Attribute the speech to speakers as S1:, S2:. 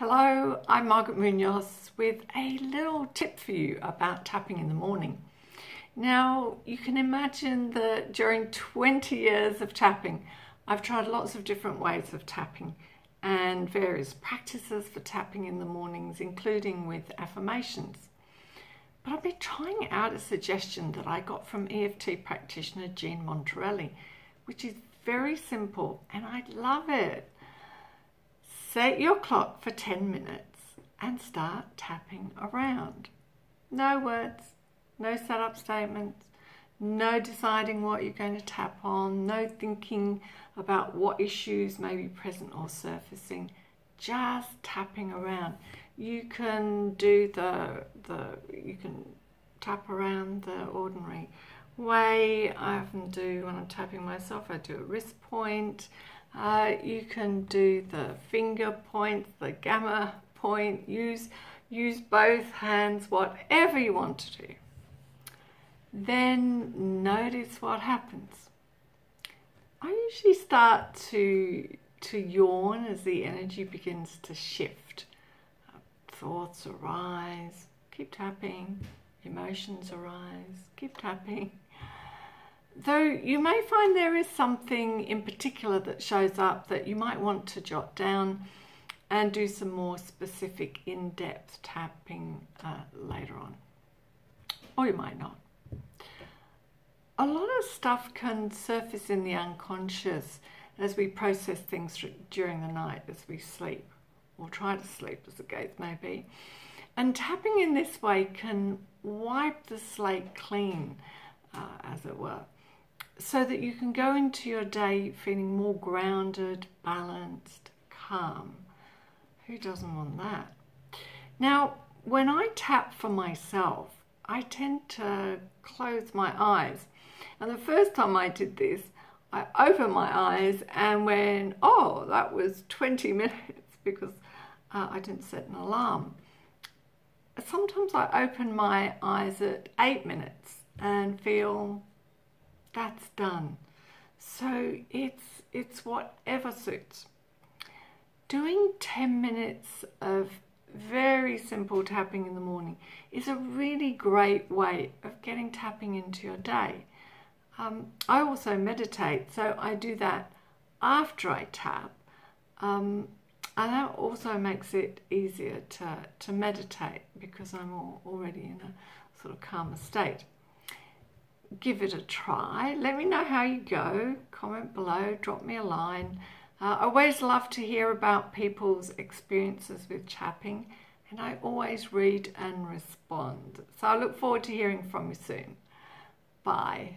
S1: Hello, I'm Margaret Munoz with a little tip for you about tapping in the morning. Now, you can imagine that during 20 years of tapping, I've tried lots of different ways of tapping and various practices for tapping in the mornings, including with affirmations. But I've been trying out a suggestion that I got from EFT practitioner Gene Monterastelli, which is very simple and I love it. Set your clock for 10 minutes and start tapping around. No words, no setup statements, no deciding what you're going to tap on, no thinking about what issues may be present or surfacing, just tapping around. You can do the, the you can tap around the ordinary way I often do when I'm tapping myself. I do a wrist point, uh, you can do the finger point, the gamut point, use, use both hands, whatever you want to do. Then notice what happens. I usually start to, to yawn as the energy begins to shift. Thoughts arise, keep tapping, emotions arise, keep tapping. Though you may find there is something in particular that shows up that you might want to jot down and do some more specific in-depth tapping uh, later on. Or you might not. A lot of stuff can surface in the unconscious as we process things during the night as we sleep or try to sleep as the case may be. And tapping in this way can wipe the slate clean, uh, as it were so that you can go into your day feeling more grounded, balanced, calm. Who doesn't want that? Now, when I tap for myself, I tend to close my eyes. And the first time I did this, I opened my eyes and went, oh, that was 20 minutes because uh, I didn't set an alarm. Sometimes I open my eyes at eight minutes and feel that's done. So it's it's whatever suits. Doing 10 minutes of very simple tapping in the morning is a really great way of getting tapping into your day. Um, I also meditate, so I do that after I tap, um, and that also makes it easier to, to meditate because I'm all, already in a sort of calmer state give it a try. Let me know how you go. Comment below, drop me a line. Uh, I always love to hear about people's experiences with tapping and I always read and respond. So I look forward to hearing from you soon. Bye.